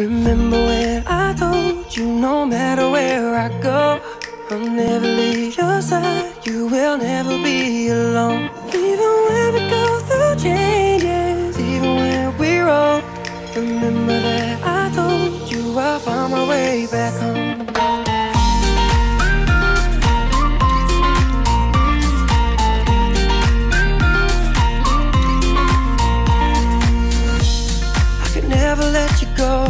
Remember when I told you no matter where I go, I'll never leave your side. You will never be alone. Even when we go through changes, even when we're old. Remember that I told you I'll find my way back home. I could never let you go.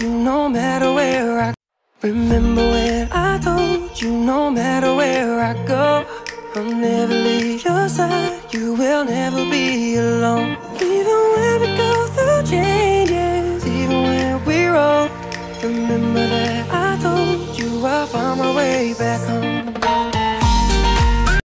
you no matter where I go Remember when I told you no matter where I go I'll never leave your side. You will never be alone. Even